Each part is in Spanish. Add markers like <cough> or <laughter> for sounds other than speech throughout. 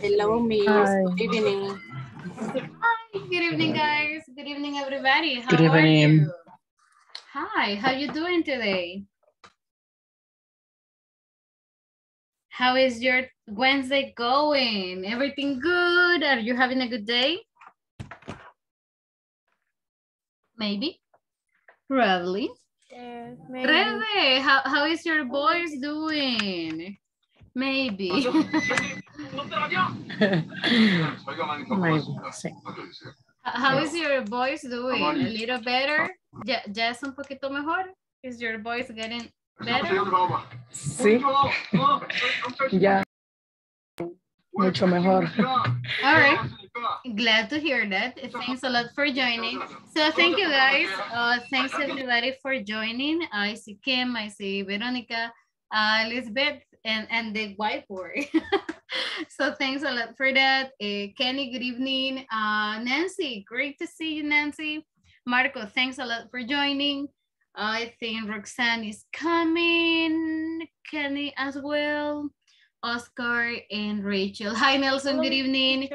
Hello, Miss. Hi. Good evening. Hi, Good evening, guys. Good evening, everybody. How Good are evening. you? Hi, how you doing today? How is your Wednesday going? Everything good? Are you having a good day? Maybe. Probably. Rebe, how, how is your boys doing? Maybe. Maybe. How is your voice doing? A little better? ¿Ya, ya es un poquito mejor? Is your voice getting better? Sí, ya. Mucho mejor. All right. Glad to hear that. Thanks a lot for joining. So thank you guys. Uh, thanks everybody for joining. I see Kim, I see Veronica, uh, Elizabeth, and, and the whiteboard. <laughs> so thanks a lot for that. Uh, Kenny, good evening. Uh, Nancy, great to see you, Nancy. Marco, thanks a lot for joining. I think Roxanne is coming. Kenny as well. Oscar and Rachel. Hi, Nelson. Good evening.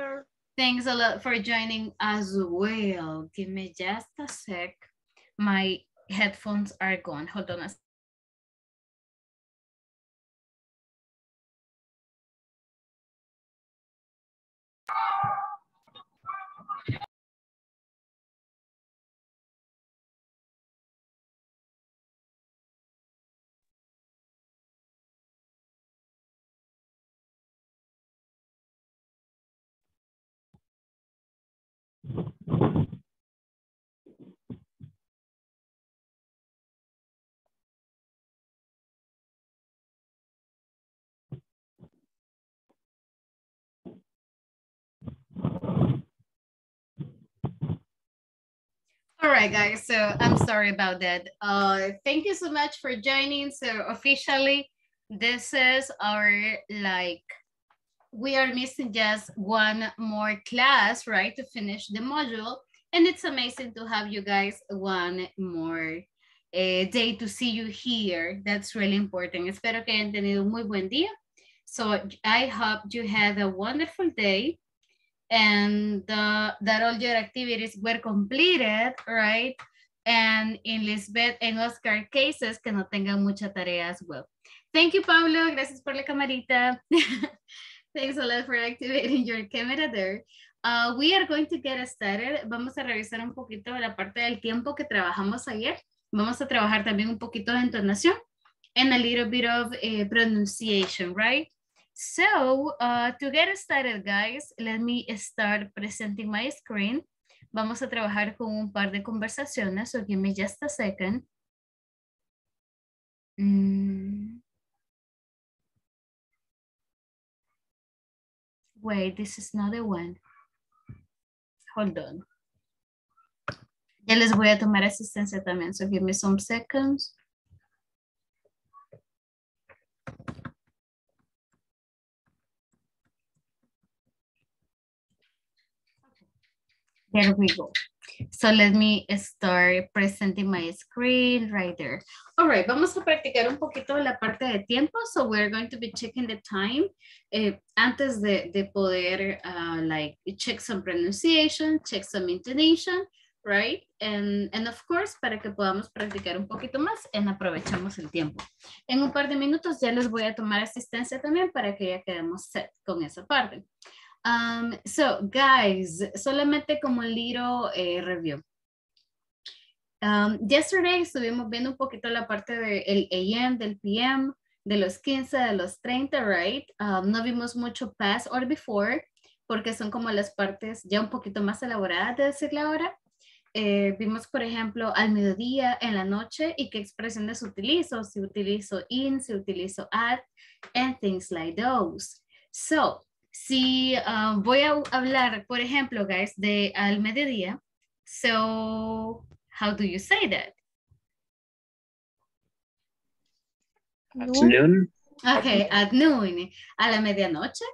Thanks a lot for joining as well. Give me just a sec. My headphones are gone. Hold on a sec. All right, guys. So I'm sorry about that. Uh, thank you so much for joining. So officially, this is our like, we are missing just one more class, right, to finish the module. And it's amazing to have you guys one more eh, day to see you here. That's really important. Espero que hayan tenido muy buen día. So I hope you had a wonderful day and uh, that all your activities were completed, right? And in Lisbeth and Oscar cases, que no tengan mucha tarea as well. Thank you, Pablo. Gracias por la camarita. <laughs> Thanks a lot for activating your camera there. Uh, we are going to get started. Vamos a revisar un poquito la parte del tiempo que trabajamos ayer. Vamos a trabajar también un poquito de entonación and a little bit of uh, pronunciation, right? So, uh, to get started, guys, let me start presenting my screen. Vamos a trabajar con un par de conversaciones, so give me just a second. Mm. Wait, this is not the one. Hold on. Ya les voy a tomar asistencia también, so give me some seconds. There we go. So let me start presenting my screen right there. All right, vamos a practicar un poquito la parte de tiempo. So we're going to be checking the time eh, antes de, de poder uh, like check some pronunciation, check some intonation, right? And, and of course, para que podamos practicar un poquito más, en aprovechamos el tiempo. En un par de minutos ya les voy a tomar asistencia también para que ya quedemos set con esa parte. Um, so, guys, solamente como un little eh, review. Um, yesterday estuvimos viendo un poquito la parte del AM, del PM, de los 15, de los 30, right? Um, no vimos mucho past or before, porque son como las partes ya un poquito más elaboradas de decir la hora. Eh, vimos, por ejemplo, al mediodía, en la noche, y qué expresiones utilizo, si utilizo in, si utilizo at, and things like those. So, si uh, voy a hablar, por ejemplo, guys, de al mediodía, so how do you say that? Noon. Okay, at noon. A la medianoche,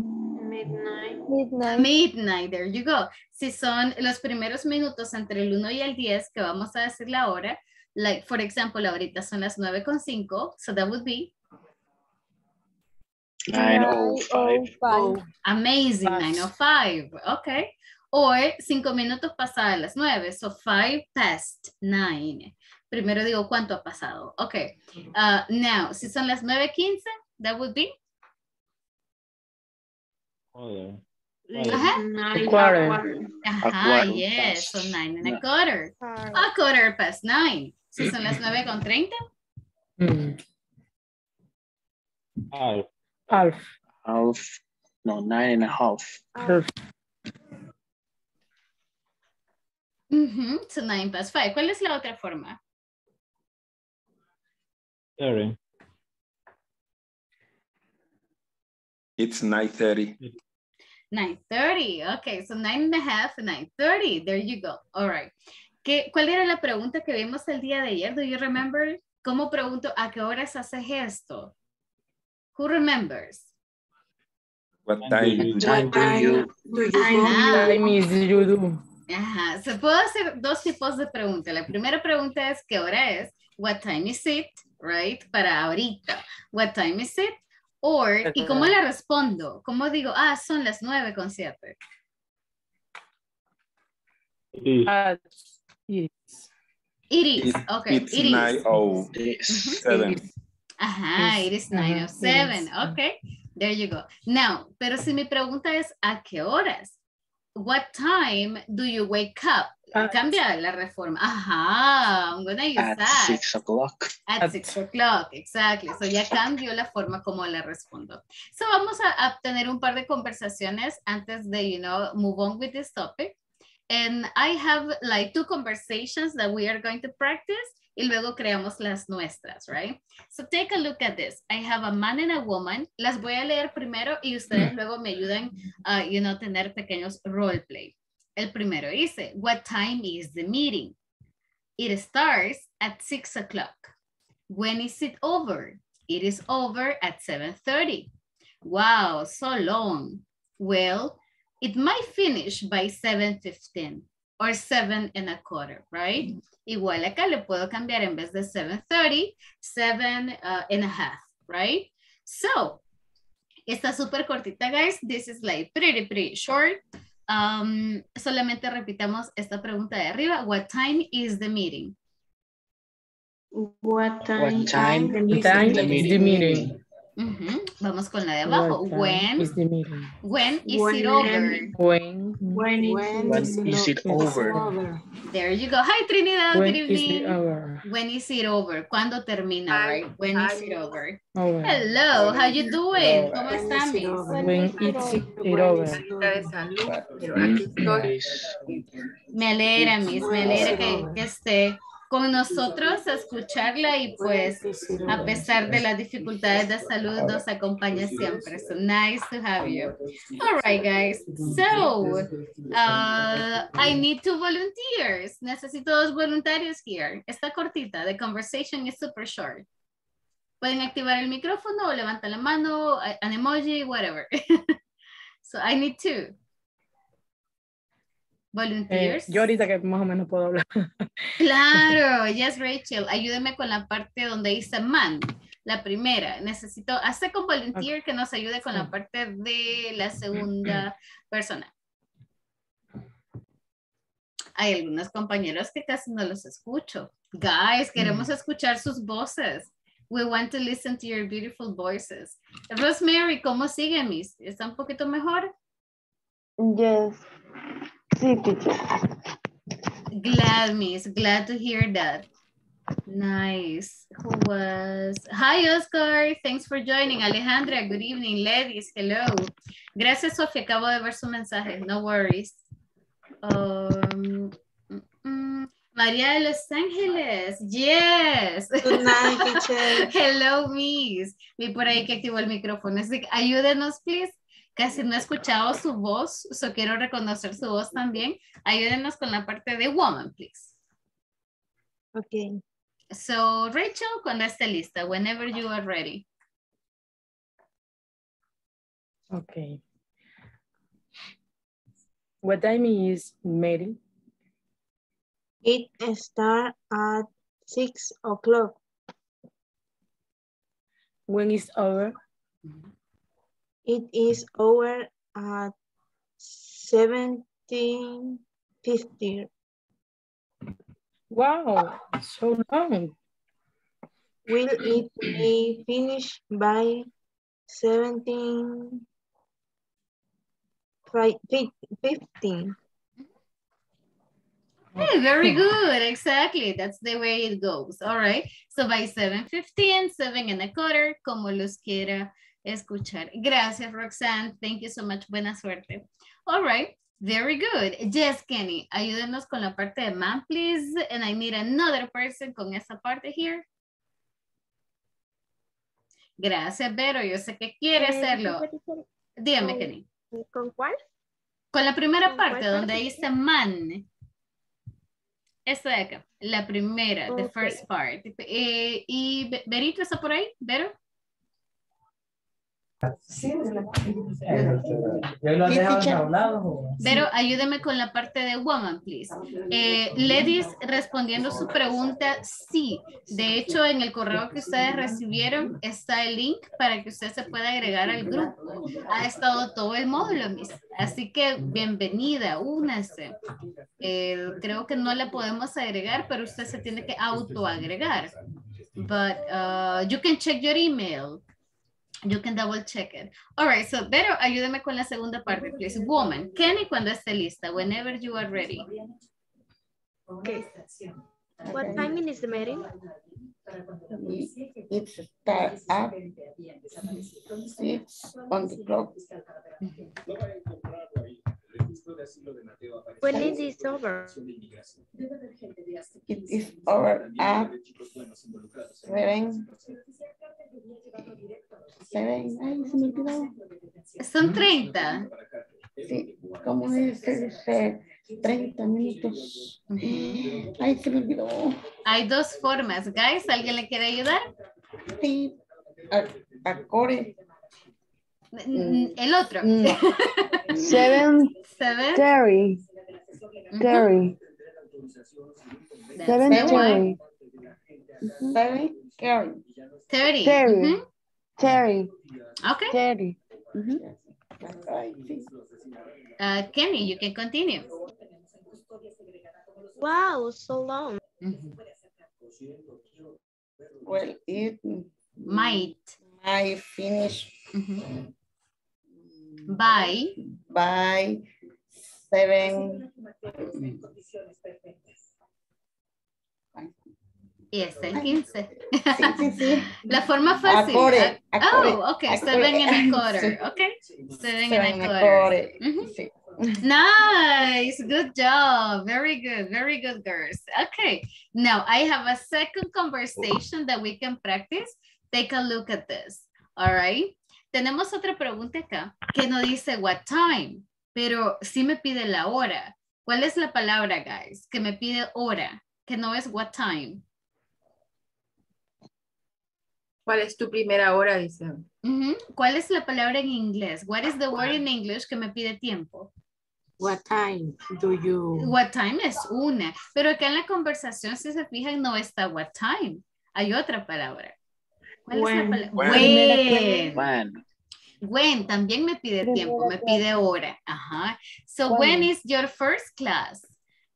Midnight. Midnight. Midnight, there you go. Si son los primeros minutos entre el 1 y el 10 que vamos a decir la hora, like for example, ahorita son las 9.5, so that would be 9:05. amazing, Past. 9.05, okay. Or 5 minutos pasadas las 9, so 5 past 9. Primero digo cuánto ha pasado, okay. Uh, now, si son las 9.15, that would be Joder. Ajá. A quarter. Ajá, quarter yes, past. so 9 and a Yeah. quarter. A quarter past 9. Si son las 9 con 30, Mm. Half. Half. no, nine and a half. Half. Ujú, so 9 past 5. ¿Cuál es la otra forma? Thirty. It's 9.30. 9.30. Ok, so 9 and a half, 9.30. There you go. All right. ¿Qué, ¿Cuál era la pregunta que vimos el día de ayer? Do you remember? ¿Cómo pregunto a qué horas haces esto? Who remembers? What time? do you- What time do you, Ah, Time is you do. Ajá, se puede hacer dos tipos de preguntas. La primera pregunta es ¿qué hora es? What time is it? Right? Para ahorita. What time is it? Or, ¿y cómo le respondo? ¿Cómo digo? Ah, son las nueve con siete. It is. Is. It is. Okay, It's it is. 9.07. this? Ajá, it is Ajá, 907. it is. Okay, there you go. Now, pero si mi pregunta es ¿a qué horas? What time do you wake up? At- Cambia la reforma. Ajá, I'm gonna use At that. six o'clock. At At- six o'clock, exactly. So ya cambió la forma como le respondo. So vamos a, a tener un par de conversaciones antes de, you know, move on with this topic. And I have like two conversations that we are going to practice y luego creamos las nuestras, right? So take a look at this. I have a man and a woman. Las voy a leer primero y ustedes luego me ayudan a, you know, tener pequeños role play. El primero dice, what time is the meeting? It starts at six o'clock. When is it over? It is over at 7.30. Wow, so long. Well, it might finish by 7.15 or 7 and a quarter, right? Igual acá le puedo cambiar en vez de 7.30, 7 uh, and a half, right? So, está súper cortita, guys. This is like pretty, pretty short. Um, solamente repitamos esta pregunta de arriba. What time is the meeting? What time? What time The time the is meeting? Ujú, Vamos con la de abajo. When, is when is When- it over? When? When is When it is it over? There you go. Hi, Trinidad. When Good is evening. hour? When is it over? ¿Cuándo termina, right? When is hi. it over? Over. Hello, how you doing? ¿Cómo When están, is it mis? over? When it's it over. Is- Me alegra, mis. Me alegra que, que esté con nosotros a escucharla y pues a pesar de las dificultades de salud nos acompaña siempre. So nice to have you. All right, guys. So, uh, I need two volunteers. Necesito dos voluntarios here. Está cortita. The conversation is super short. Pueden activar el micrófono o levantar la mano, an emoji, whatever. <laughs> so, I need two. Eh, Volunteers. yo ahorita que más o menos puedo hablar. <laughs> Claro, yes, Rachel. Ayúdeme con la parte donde dice man. La primera, necesito a second volunteer que nos ayude con la parte de la segunda persona. Hay algunos compañeros que casi no los escucho. Guys, queremos escuchar sus voces. We want to listen to your beautiful voices. Rosemary, ¿cómo sigue, Miss? ¿Está un poquito mejor? Yes. Sí, teacher. Glad, Miss. Glad to hear that. Nice. Who was? Hi, Oscar. Thanks for joining. Alejandra, good evening. Ladies, hello. Gracias, Sofía. Acabo de ver su mensaje. No worries. Um, mm, mm. María de Los Ángeles. Yes. Good night, teacher. <laughs> Hello, Miss. Vi por ahí que activó el micrófono. Así que ayúdenos, please. Casi no he escuchado su voz, so quiero reconocer su voz también. Ayúdenos con la parte de woman, please. Okay. So, Rachel, cuando esté lista, whenever you are ready. Okay. What time is Mary? It start at six o'clock. When is over? It is over at seventeen fifty. Wow, so long. Will it be finished by seventeen fifteen? Hey, very good. Exactly. That's the way it goes. All right. So by 7.15, 7 and a quarter, como los quiera escuchar. Gracias, Roxanne. Thank you so much. Buena suerte. All right. Very good. Yes, Kenny. Ayúdenos con la parte de man, please. And I need another person con esa parte here. Gracias, Vero. Yo sé que quiere hacerlo. Dígame, Kenny. ¿Con cuál? Con la primera ¿Con cuál parte, donde parte? dice man. Esta de acá, la primera, the first part. Eh, ¿Y Berito está por ahí? ¿Vero? Pero ayúdeme con la parte de woman, please. Eh, ladies, respondiendo su pregunta, sí. De hecho, en el correo que ustedes recibieron está el link para que usted se pueda agregar al grupo. Ha estado todo el módulo, Miss. Así que bienvenida, únase. Eh, creo que no la podemos agregar, pero usted se tiene que autoagregar. But uh, you can check your email. You can double check it. All right, so, pero ayúdeme con la segunda parte, please. Woman, Kenny cuando esté lista, whenever you are ready. Okay. What time is the meeting? It starts at six on the clock. When is it over? It is over at seven. Seven, ay, se me olvidó. Son 30. Sí, ¿cómo es? Se dice 30 minutos. Ay, se me olvidó. Hay dos formas. Guys, ¿alguien le quiere ayudar? Sí, a, N- El otro. Mm. Seven <laughs> Seven. Thirty. That's Seven thirty. Seven. 30. Thirty. Ujú. Thirty. Okay. Ay, sí. Uh, Kenny, you can continue. Wow, so long. Well, it Might. might finish. By seven. Yes, es 15. Sí, sí, sí. <laughs> La forma fácil. Acore, Ah, acore, oh, okay. Seven and a quarter. Okay. Seven, Seven and a a quarter. quarter. Ujú. Sí. Nice. Good job. Very good. Very good, girls. Okay. Now I have a second conversation that we can practice. Take a look at this. All right. Tenemos otra pregunta acá que no dice what time, pero sí me pide la hora. ¿Cuál es la palabra, guys? Que me pide hora, que no es what time. ¿Cuál es tu primera hora? Dice. ¿Cuál es la palabra en inglés? What is the word in English que me pide tiempo? What time do you? What time es una, pero acá en la conversación, si se fijan, no está what time. Hay otra palabra. ¿Cuál es la When. palabra? When. When. When también me pide tiempo, me pide hora. Ajá. So when is your first class?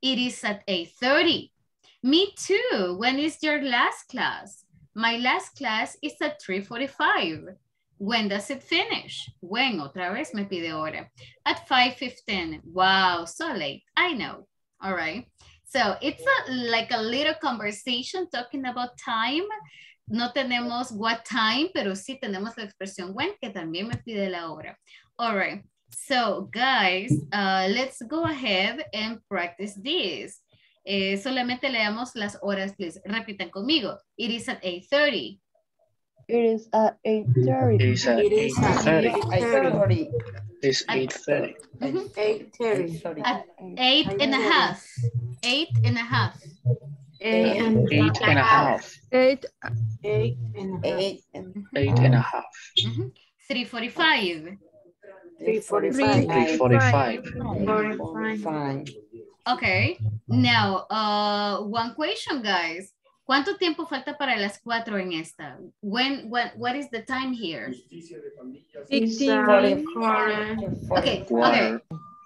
It is at 8.30. Me too. When is your last class? My last class is at 3.45. When does it finish? When, otra vez me pide hora. At 5.15. Wow, so late. I know. All right. So it's a, like a little conversation talking about time. No tenemos what time, pero sí tenemos la expresión when, que también me pide la hora. All right. So, guys, uh, let's go ahead and practice this. Eh, solamente leamos las horas, please. Repitan conmigo. It is at 8.30. It is at eight It thirty. is at It is at 8.30. Ay, sorry. It's 8.30. Mhm. Eight thirty. Sorry. At eight and a half. Eight and a half. Eight and Eight and a half. Eight. Eight and a half. Eight and Eight and a half. 3.45. Three forty-five. Three forty-five. Forty-five. Okay. Now, uh, one question, guys. ¿Cuánto tiempo falta para las cuatro en esta? When, when, what is the time here? Okay, okay.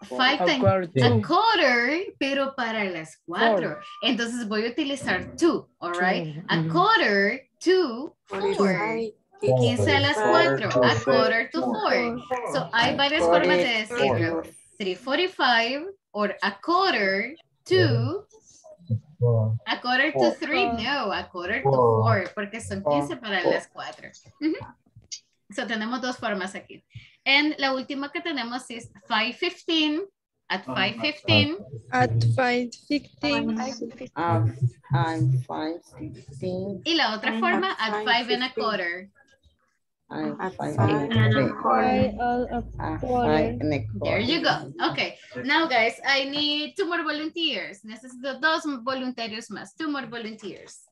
Five A times. quarter A quarter, pero para las cuatro. Entonces voy a utilizar two, all right? Two, A quarter to four. Forty-five. 15 a las Quarter 4. to A four. quarter to 4. So hay varias formas de decirlo. 345 or a quarter to a quarter to 3. No, a quarter to 4 porque son 15 para las 4. So tenemos dos formas aquí. And la última que tenemos es 515 at 515 At five fifteen. Uh, I'm five fifteen. y la otra forma at 5 and a 5:15. quarter. I'm At five five and a quarter. A There you quarter. go. Okay. Now, guys, I need two more volunteers. Necesito dos voluntarios más. Two more volunteers.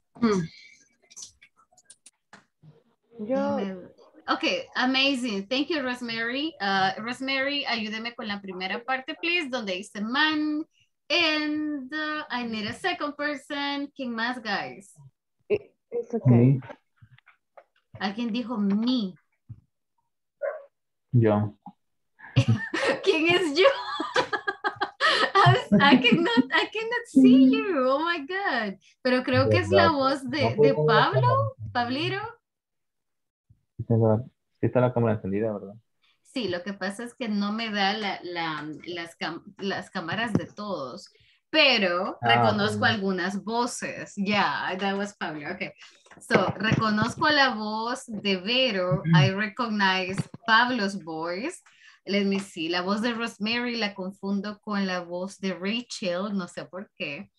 Yo, Okay, amazing. Thank you, Rosemary. Uh, Rosemary, ayúdeme con la primera parte, please, donde dice man. And uh, I need a second person. ¿Quién más, guys? it's okay. Alguien dijo me. Yo. <laughs> ¿Quién es yo? I, was- <laughs> I cannot, I cannot see you. Oh my God. Pero creo que es la voz de, de Pablo. Pablito. Sí está la cámara encendida, ¿verdad? Sí, lo que pasa es que no me da la- la- las, las cámaras de todos, pero Ah, reconozco bueno. algunas voces. Yeah, that was Pablo. Okay. So, reconozco la voz de Vero. I recognize Pablo's voice. Let me see. La voz de Rosemary la confundo con la voz de Rachel, no sé por qué.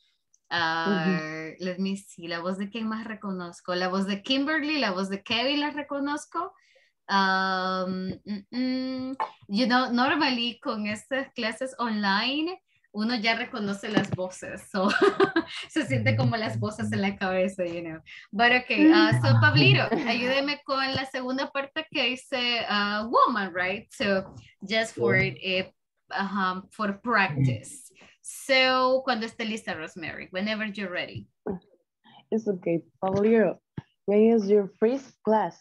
Ah, Let me see. La voz de quién más reconozco. La voz de Kimberly, la voz de Kevin la reconozco. Um, mm, mm, you know, normally con estas clases online, uno ya reconoce las voces, so <laughs> se siente como las voces en la cabeza, you know. But okay, uh, so Pablito, ayúdeme con la segunda parte que dice uh, woman, right? So just for eh, uh, for practice. So cuando esté lista, Rosemary, whenever you're ready. It's okay. Pablito, when is your first class?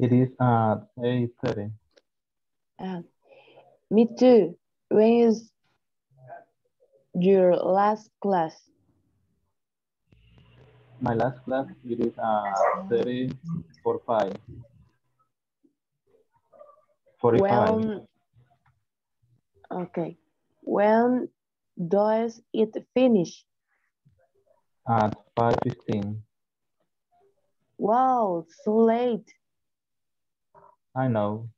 It is at 8.30. Uh, me too. When is your last class? My last class, it is at 30 for 5. 45. When, okay. When does it finish? At 5.15. Wow, so late. I know.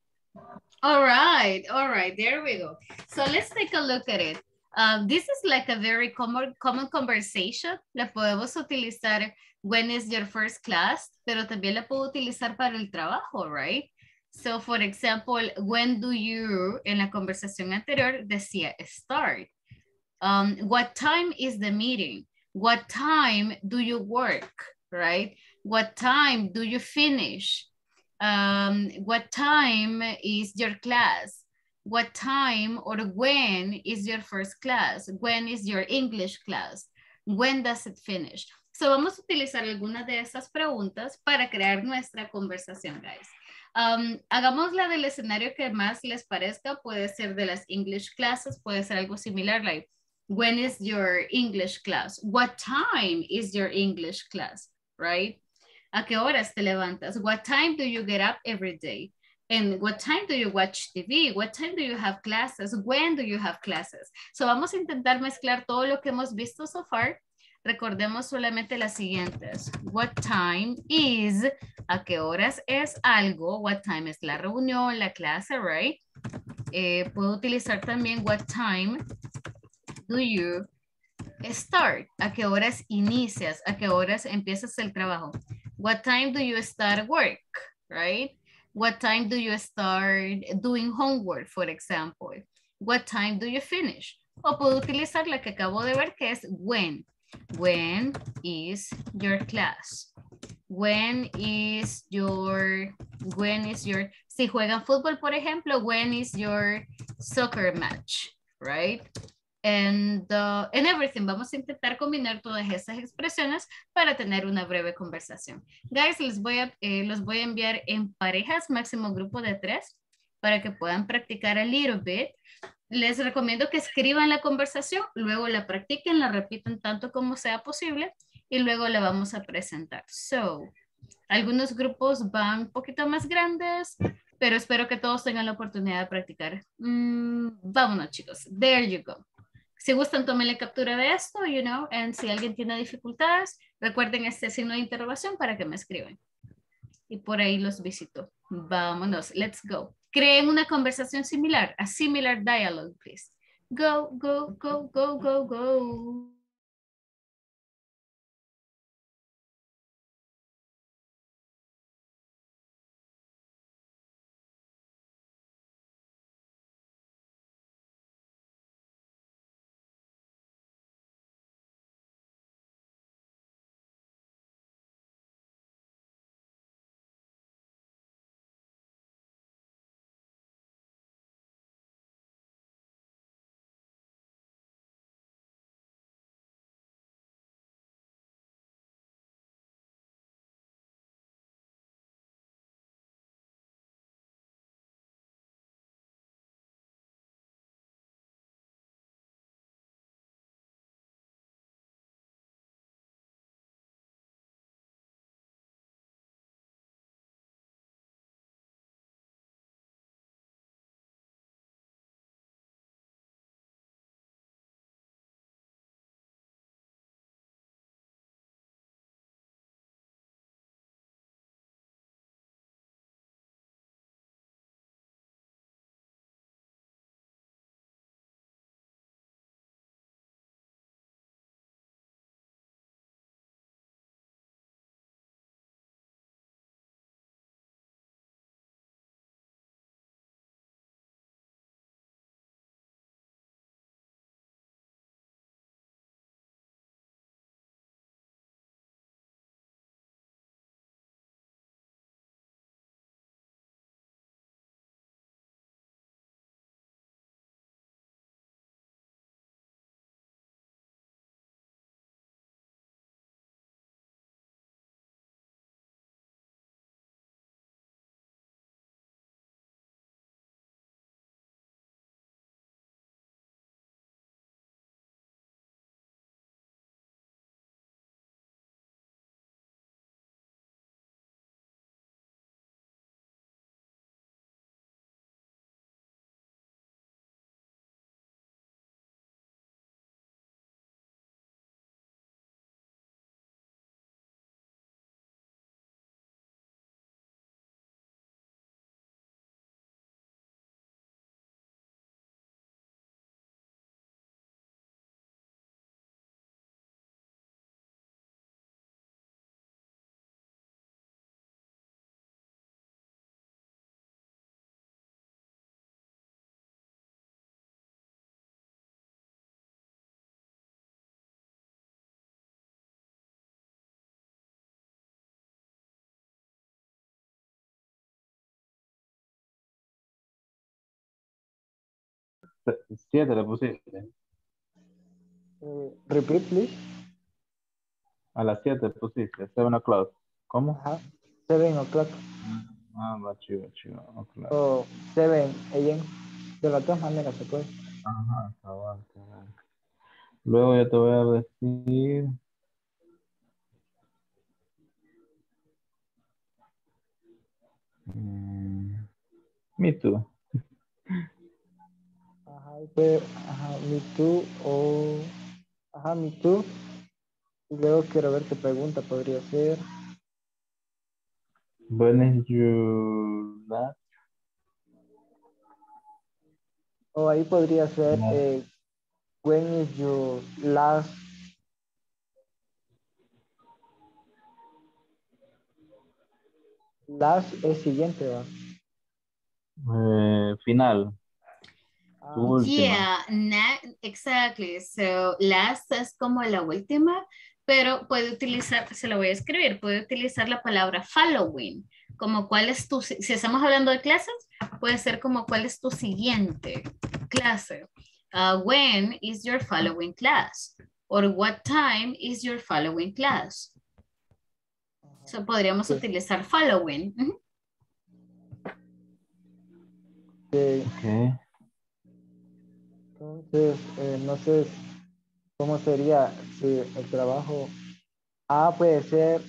All right, all right, there we go. So let's take a look at it. Um, this is like a very common, common conversation. La podemos utilizar when is your first class, pero también la puedo utilizar para el trabajo, right? So, for example, when do you, en la conversación anterior, decía start. Um, what time is the meeting? What time do you work, right? What time do you finish? Um, what time is your class? What time or when is your first class? When is your English class? When does it finish? So vamos a utilizar algunas de esas preguntas para crear nuestra conversación, guys. Um, hagamos la del escenario que más les parezca. Puede ser de las English classes, puede ser algo similar, like, when is your English class? What time is your English class, right? ¿A qué horas te levantas? What time do you get up every day? And what time do you watch TV? What time do you have classes? When do you have classes? So vamos a intentar mezclar todo lo que hemos visto so far. Recordemos solamente las siguientes. What time is, a qué horas es algo. What time es la reunión, la clase, right? Eh, puedo utilizar también what time do you start? ¿A qué horas inicias? ¿A qué horas empiezas el trabajo? What time do you start work, right? What time do you start doing homework, for example? What time do you finish? O puedo utilizar la que acabo de ver que es when. When is your class? When is your, when is your, Si juegan fútbol, por ejemplo, when is your soccer match, right? And, uh, and everything. Vamos a intentar combinar todas esas expresiones para tener una breve conversación. Guys, les voy a, eh, los voy a enviar en parejas, máximo grupo de tres, para que puedan practicar a little bit. Les recomiendo que escriban la conversación, luego la practiquen, la repiten tanto como sea posible y luego la vamos a presentar. So, algunos grupos van un poquito más grandes, pero espero que todos tengan la oportunidad de practicar. Mm, vámonos, chicos. There you go. Si gustan, tómenle captura de esto, you know, and si alguien tiene dificultades, recuerden este signo de interrogación para que me escriban. Y por ahí los visito. Vámonos, let's go. Creen una conversación similar, a similar dialogue, please. Go, go, go, go, go, go. Siete le pusiste. Eh, repeat, please. A las siete pusiste. Seven o'clock. ¿Cómo? Ajá. Seven o'clock. Ah, va chido, chido. o'clock. O seven a.m. De las dos maneras se puede. Ajá, cabal, cabal. Luego yo te voy a decir. Mm, me too. Puede, ajá, me too o, ajá, me too. Y luego quiero ver qué pregunta podría ser. When is your last? O ahí podría ser, Last. eh, when is your last Last es siguiente, va. Eh, final. Ah. Yeah, exactly. So, last es como la última, pero puede utilizar, se lo voy a escribir, puede utilizar la palabra following. como cuál es tu, si estamos hablando de clases, puede ser como cuál es tu siguiente clase. Uh, when is your following class? Or what time is your following class? So podríamos Sí. utilizar following. Ujú. Ok, Ok. Entonces, eh, no sé cómo sería si el trabajo A puede ser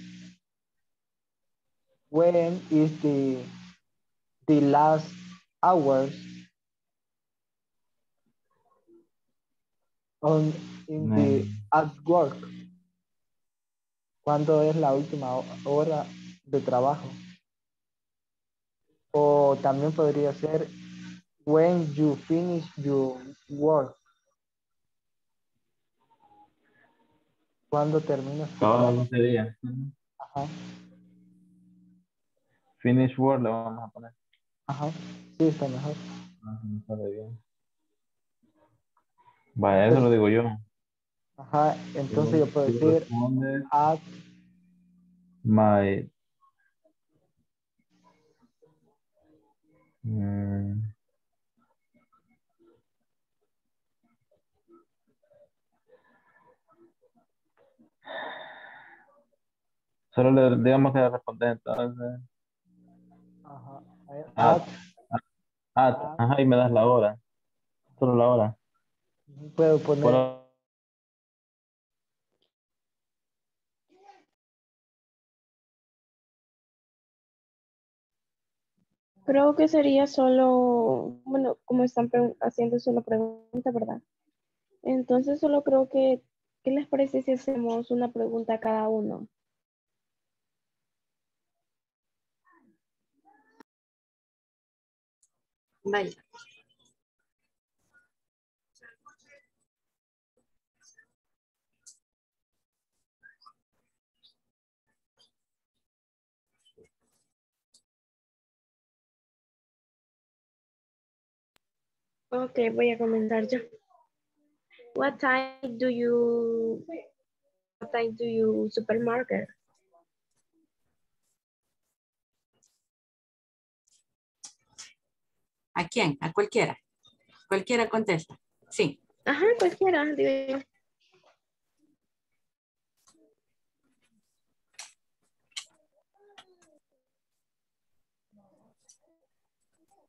when is the the last hours on in the at work. ¿Cuándo es la última ho- hora de trabajo? O también podría ser when you finish your work. ¿Cuándo terminas no sería. Ujú. Ajá, Finish word le vamos a poner. ajá. Sí, está mejor. Ajá, sale bien. Vaya, eso lo digo yo. Ajá, entonces yo puedo decir at my Mm. Solo le digamos que le respondes entonces. ajá, At. at At. Ajá, y me das la hora. Solo la hora. puedo poner Por- Creo que sería solo, bueno, como están haciendo solo pregunta, ¿verdad? Entonces solo creo que, ¿qué les parece si hacemos una pregunta a cada uno? Vaya. Ok, voy a comenzar yo. What time do you, what time do you supermarket? ¿A quién? A cualquiera. Cualquiera contesta. Sí. Ajá, cualquiera, digo yo.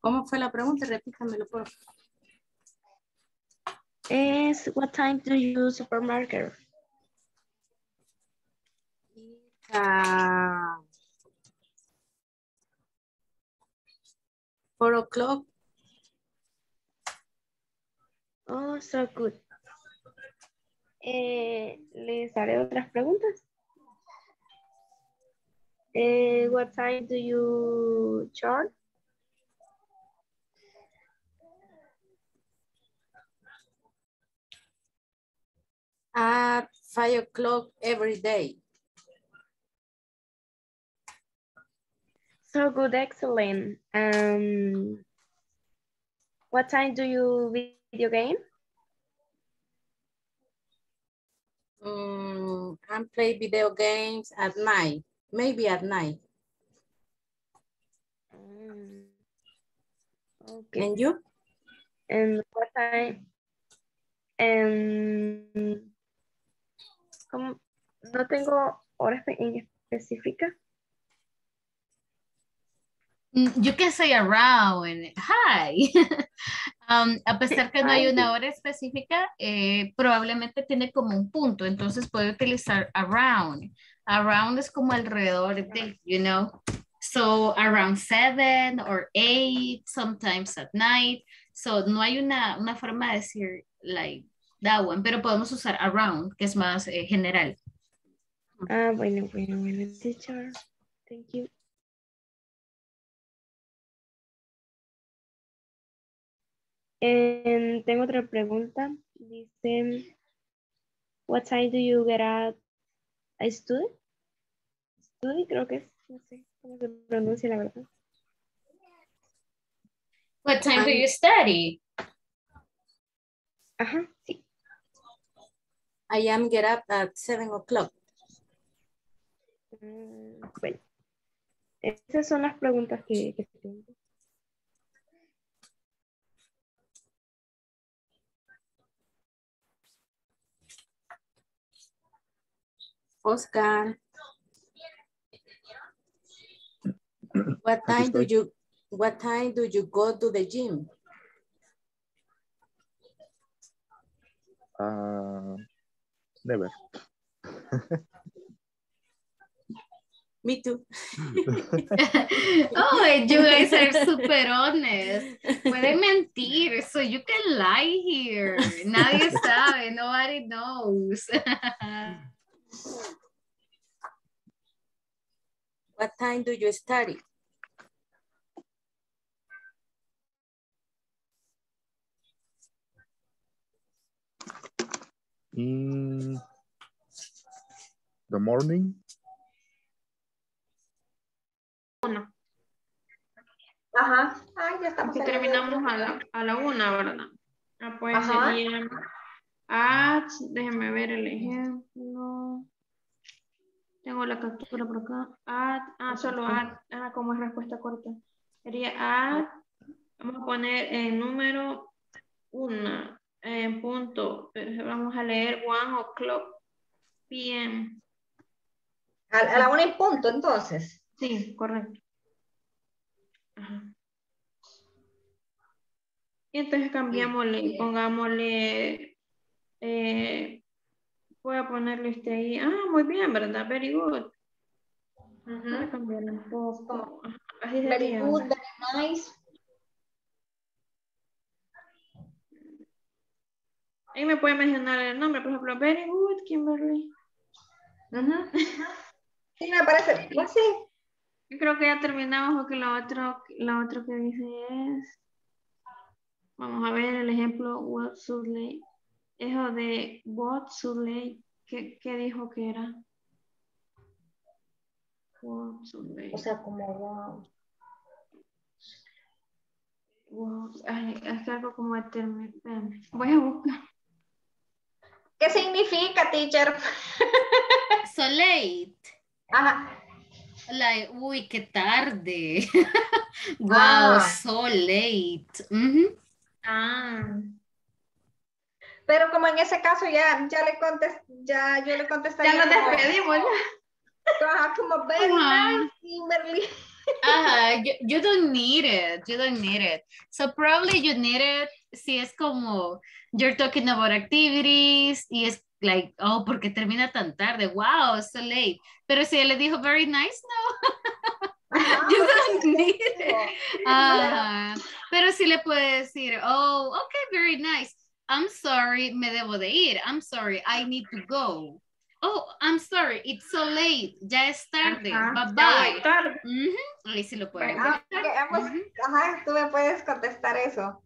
¿Cómo fue la pregunta? Repítamelo, por favor. Es what time do you supermarket? Ah, four o'clock. Oh, so good. Eh, ¿Les haré otras preguntas? Eh, what time do you charge? At five o'clock every day. So good, excellent. Um, what time do you video game? Mm, and play video games at night. Maybe at night. Mm, Okay. And you? And what time? Um. No tengo horas en específica. Mm, You can say around. Hi. <laughs> Um, a pesar que no hay una hora específica, eh, probablemente tiene como un punto, entonces puede utilizar around. Around es como alrededor de, you know. So around seven or eight, sometimes at night. So no hay una, una forma de decir like that one, pero podemos usar around, que es más eh, general. Ah, bueno, bueno, bueno, teacher. Thank you. Em, tengo otra pregunta. Dice, what time do you get out a study? Study creo que es, no sé cómo se pronuncia la verdad. What time do you study? Ajá, sí. I am get up at seven o'clock. Mm, bueno. Esas son las preguntas que, que tengo. Oscar. <clears throat> What time do you what time do you go to the gym? Ah, never. <laughs> Me too. <laughs> oh, you guys are super honest. <laughs> Pueden mentir, so you can lie here. Nadie sabe, nobody knows. What time do you study? In the morning, Ajá. Ay, ya estamos. La terminamos a la, a la una, ¿verdad? Ah, pues Ajá. sería at, déjenme ver el ejemplo. Tengo la captura por acá. At, ah, solo at, ah, como es respuesta corta. Sería at, vamos a poner el número una, en punto, vamos a leer one o'clock p.m. A, a la una en punto, entonces. Sí, correcto. Ajá. Y entonces cambiamosle, pongámosle, eh, voy a ponerle este ahí. Ah, muy bien, ¿verdad? Very good. Voy a cambiarle un poco. Así Very sería. good, very nice. Ahí me puede mencionar el nombre, por ejemplo, very good, Kimberly. Sí, me parece. Pues sí. Yo creo que ya terminamos porque lo otro, lo otro que dice es, vamos a ver el ejemplo, what should. Eso de lay, ¿qué, qué dijo que era? Lay. O sea, como wow. Wow, ay, es algo como espérame, Voy a buscar. ¿Qué significa, teacher? <laughs> So late. Ajá. Like, uy, qué tarde. <laughs> wow, Ah. so late. Ujú. Ah. Pero como en ese caso ya, ya le contest, ya yo le contestaría. Ya nos despedimos. Ajá, como very nice, Kimberly. Ajá, you, you don't need it, you don't need it. So probably you need it si es como you're talking about activities y es like, oh, porque termina tan tarde, wow, so late. Pero si él le dijo very nice, no, <laughs> you don't need it. Ajá. Pero sí le puede decir, oh, okay, very nice. I'm sorry, me debo de ir. I'm sorry, I need to go. Oh, I'm sorry, it's so late. Ya es tarde. Ajá, Bye bye. tarde. Ujú, Ahí sí lo puede Ah, Ajá, tú me puedes contestar eso.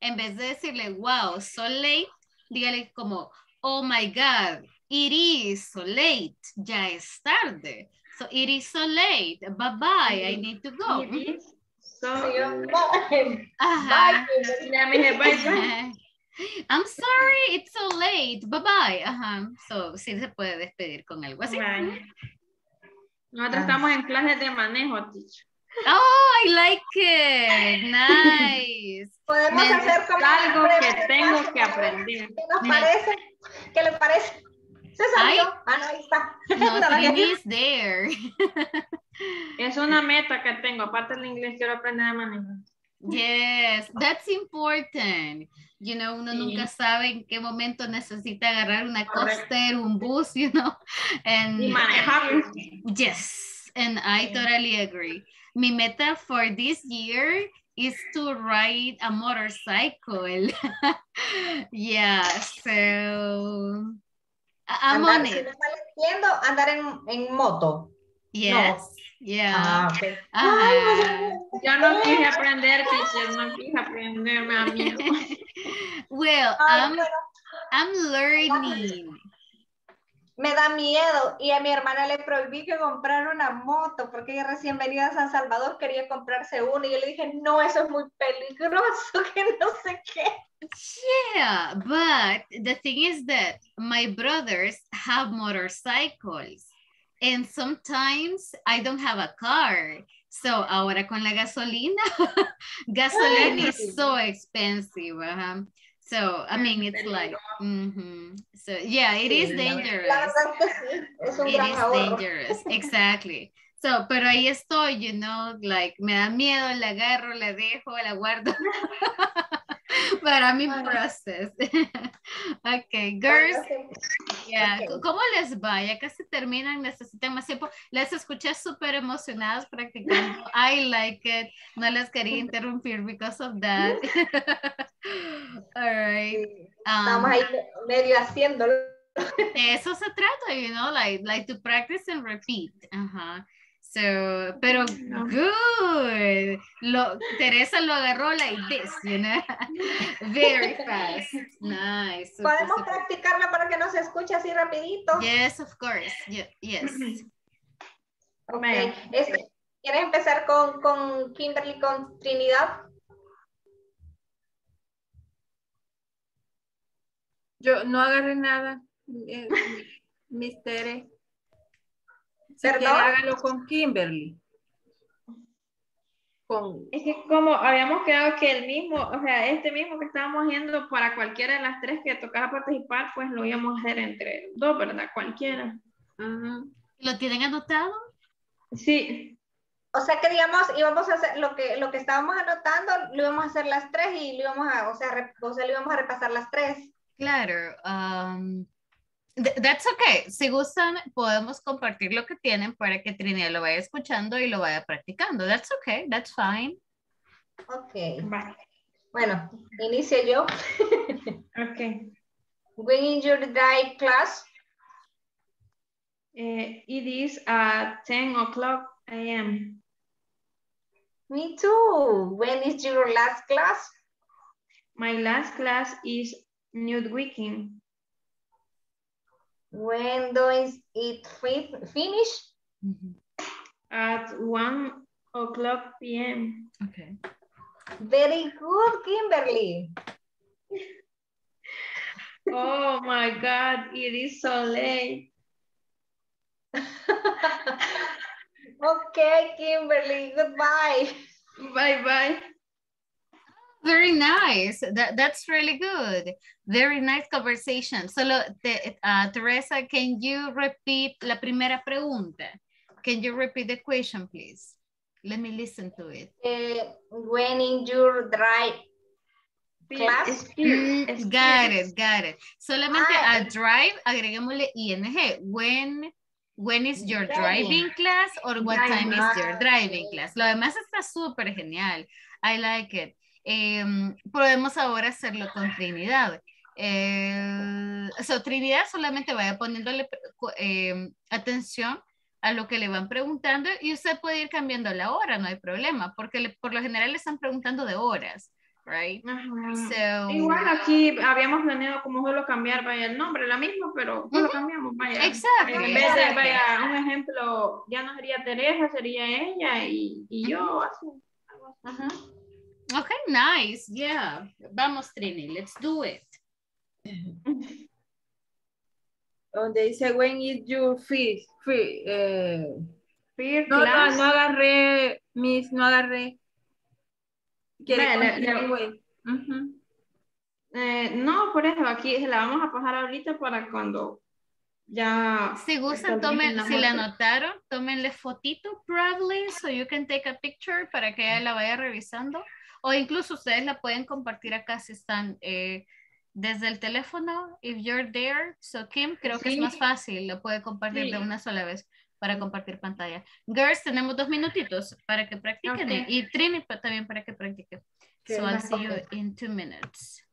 En vez de decirle, wow, so late, dígale como, oh my God, it is so late. Ya es tarde. So it is so late. Bye bye, I need to go. It is so Sí, yo- bye. Ajá. Ya me dije, bye, bye. <laughs> I'm sorry, it's so late. Bye bye. Ajá. So, sí se puede despedir con algo así. Bye. Nosotros estamos en clases de manejo, teacher. Oh, I like it. Nice. Podemos Me- hacer como algo que tengo que aprender. ¿Qué nos parece? ¿Qué le parece? ¿Se salió? Ay. Ah, no, ahí está. No, <laughs> No, Trini no, is there. <laughs> Es una meta que tengo. Aparte del inglés, quiero aprender a manejar. Yes, that's important. You know, uno Sí. nunca sabe en qué momento necesita agarrar una coaster, un bus, you know. And, Y manejarlo. Yes, and I Sí. totally agree. Mi meta for this year is to ride a motorcycle. <laughs> yeah, so Andar, si no entiendo, andar en, en moto. Yes, yeah. Ah, ok. Ajá. Yo no quise aprender, teacher. No quise aprender, me da miedo. <laughs> Well, Ay, I'm, I'm learning. me da miedo. Y a mi hermana le prohibí que comprara una moto porque ella recién venida a San Salvador quería comprarse una. Y yo le dije, no, eso es muy peligroso, <laughs> que no sé qué. Yeah, but the thing is that my brothers have motorcycles. And sometimes I don't have a car. So ahora con la gasolina, <laughs> gasoline is so expensive. uh-huh. So I mean, it's like, mhm. so yeah, it is dangerous. La verdad que sí, es un It is dangerous, exactly. So, pero ahí estoy, you know, like, me da miedo, la agarro, la dejo, la guardo. <laughs> <laughs> Para mi process. <laughs> okay, girls. Yeah. ¿Cómo les va? Ya casi terminan, necesitan más tiempo. Les escuché súper emocionadas practicando. <laughs> I like it. No les quería interrumpir because of that. All right. Estamos Um, ahí medio haciéndolo. eso se trata, you know, like, like to practice and repeat. Ajá. So, pero good. Lo, Teresa lo agarró like this, you know. <laughs> Very fast. Nice. Super, Podemos super. practicarla para que no se escuche así rapidito. Yes, of course. Ye- yes. <clears throat> Ok. Este, ¿Quieres empezar con, con Kimberly, con Trinidad? Yo no agarré nada, eh, <laughs> Mister. Si quiere, ¿Perdón? hágalo con Kimberly. Con, Es que como habíamos quedado que el mismo, o sea, este mismo que estábamos haciendo para cualquiera de las tres que tocara participar, pues lo íbamos a hacer entre dos, ¿verdad? Cualquiera. ¿Lo tienen anotado? Sí. O sea que digamos, íbamos a hacer lo que, lo que estábamos anotando, lo íbamos a hacer las tres y lo íbamos a, o sea, re- o sea, lo íbamos a repasar las tres. Claro. um, that's okay. Si gustan, podemos compartir lo que tienen para que Trinidad lo vaya escuchando y lo vaya practicando. That's okay. That's fine. Ok. Bueno, inicio yo. Ok. When in your drive class, Eh, it is at 10 o'clock a.m. me too. When is your last class? My last class is Newsweeking. When does it fi- finish? Mm-hmm. At 1 o'clock p.m. Okay. Very good, Kimberly. Oh my God, it is so late. <laughs> Okay, Kimberly, goodbye. Bye bye. Very nice. That, that's really good. Very nice conversation. Solo, te- uh, Teresa, can you repeat la primera pregunta? Can you repeat the question, please? Let me listen to it. Eh, when in your drive class? Mm, got it, got it. Solamente Ah, a drive, agreguémosle ing. When, when is your Driving. driving class or what time is your Ah, driving class? Lo demás está súper genial. I like it. Em, podemos ahora hacerlo con Trinidad. Eh, so, Trinidad solamente vaya poniéndole em, atención a lo que le van preguntando y usted puede ir cambiando la hora, no hay problema, porque le- por lo general le están preguntando de horas, right? So- Igual aquí habíamos planeado como solo cambiar vaya el nombre, la misma, pero solo cambiamos, vaya. Exacto, En vez de, vaya, un ejemplo, ya no sería Teresa, sería ella y, y yo. así. Okay, nice. Yeah. Vamos, Trini, let's do it. <laughs> donde dice when is your free, eh, no, no, class. no agarré, Miss, no agarré. ¿Quiere Vale? Ujú. Eh, no, por eso, aquí se la vamos a pasar ahorita para cuando ya... Si gustan, tomen, la si la anotaron, tómenle fotito, probably, so you can take a picture para que ella la vaya revisando. O incluso ustedes la pueden compartir acá si están eh, desde el teléfono, if you're there. So Kim, creo que es más fácil, lo puede compartir Sí. de una sola vez para compartir pantalla. Girls, tenemos dos minutitos para que practiquen y- Trini también para que practique. So. I'll see you in two minutes.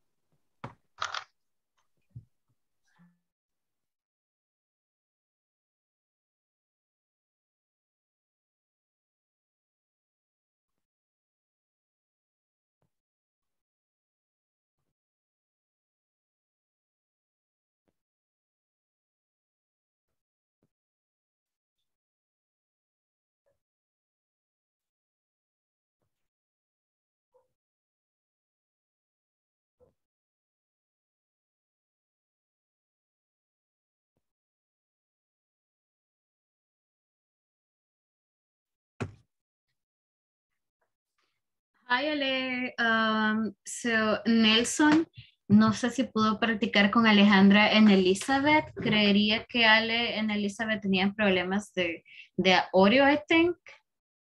Hi, Ale. Um, so, Nelson, no sé si pudo practicar con Alejandra en Elizabeth. Creería que Ale en Elizabeth tenían problemas de, de audio, I think.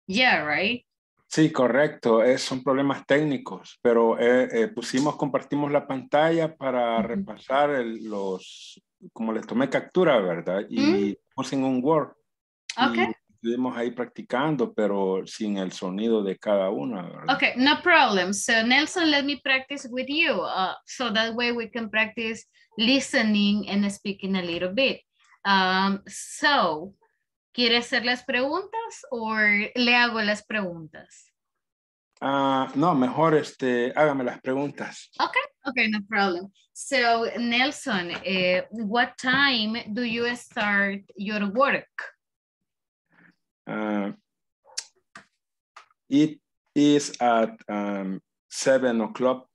Yeah, right? Sí, correcto. Es, son problemas técnicos, pero eh, eh, pusimos, compartimos la pantalla para repasar el- los, como les tomé captura, ¿verdad? Y puse en un Word. Ok. Estuvimos ahí practicando, pero sin el sonido de cada una, ¿verdad? Okay, no problem. So Nelson, let me practice with you. Uh, so that way we can practice listening and speaking a little bit. Um, so, ¿quiere hacer las preguntas o le hago las preguntas? Ah, no, mejor este, hágame las preguntas. Okay, okay, no problem. So Nelson, eh, what time do you start your work? It is at um, seven o'clock.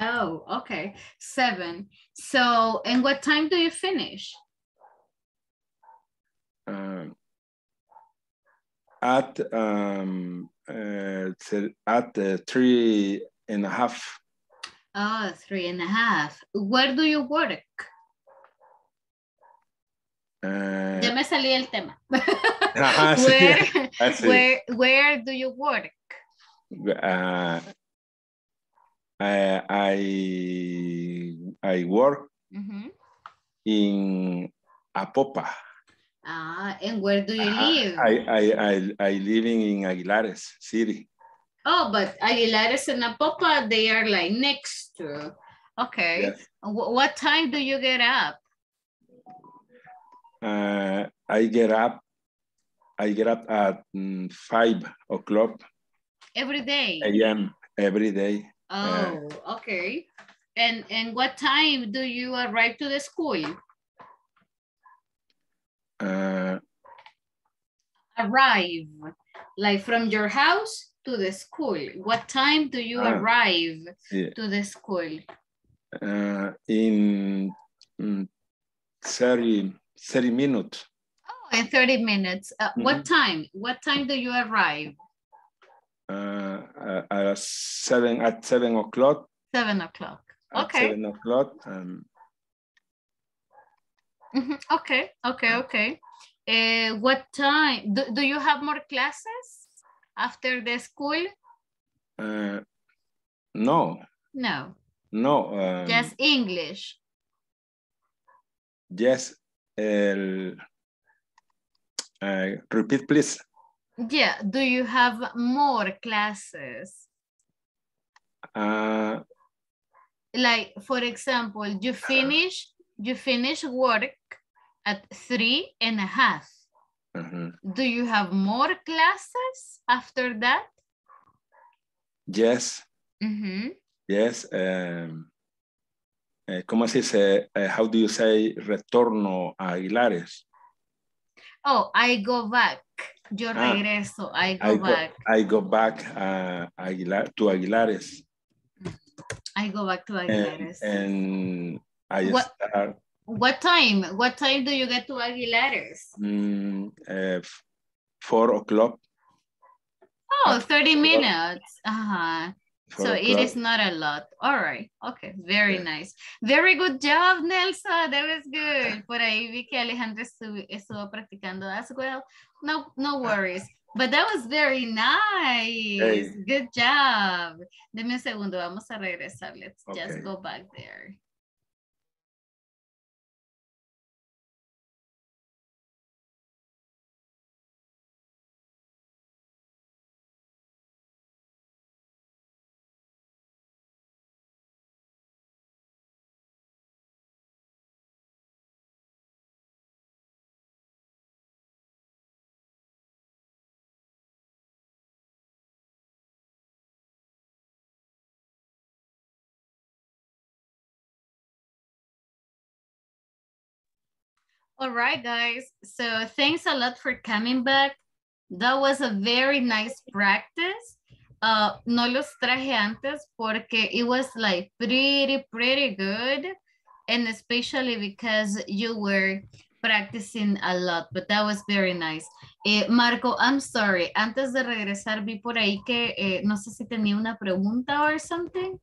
Oh, okay, seven. So, and what time do you finish? um, at um, uh, at uh, three and a half. Oh, three and a half. Where do you work? Uh, Ya me salí del tema. ajá, sí, <laughs> where, así. where, where do you work? uh, I, I I work Mhm. in Apopa. Ah, and where do you live? I, I, I, I living in Aguilares City. Oh, but Aguilares and Apopa, they are like next to. Okay. Yes. What time do you get up? Uh, I get up. I get up at mm, five o'clock Every day. a.m. every day. Uh, Oh, okay. And and what time do you arrive to the school? uh, Arrive, like from your house to the school. What time do you Ah, arrive yeah. to the school? uh, in mm, 30, 30 minutes. Oh, in 30 minutes. Uh, What time? What time do you arrive? Uh, uh, at seven at seven o'clock. Seven o'clock. Okay. seven o'clock. Um, Mhm, Okay, okay, okay. Uh, what time? Do, do you have more classes after the school? uh, no, No, no. Um, just English. Yes. El, uh, repeat, please. Yeah, do you have more classes? Uh, Like, for example, you finish, you finish work at three and a half. Do you have more classes after that? Yes. Mm -hmm. Yes. Um, eh, ¿Cómo se dice? eh, how do you say retorno a Aguilares? Oh, I go back. Yo Ah, regreso, I go I go, back. I go back uh, Aguilar, to Aguilares. I go back to Aguilares. and I What- start What time? What time do you get to Aguilares? mm, uh, four o'clock. Oh, 30 minutes. Uh-huh. Four So it is not a lot. All right. Okay. Very nice. Very good job, Nelson. That was good. Por ahí vi que Alejandra estuvo, estuvo practicando as well. No, no worries. But that was very nice. Hey. Good job. Deme un segundo. Vamos a regresar. Let's Okay. just go back there. All right, guys. So thanks a lot for coming back. That was a very nice practice. Uh, no los traje antes porque it was like pretty, pretty good. And especially because you were practicing a lot, but that was very nice. Eh, Marco, I'm sorry. Antes de regresar, vi por ahí que eh, no sé si tenía una pregunta or something.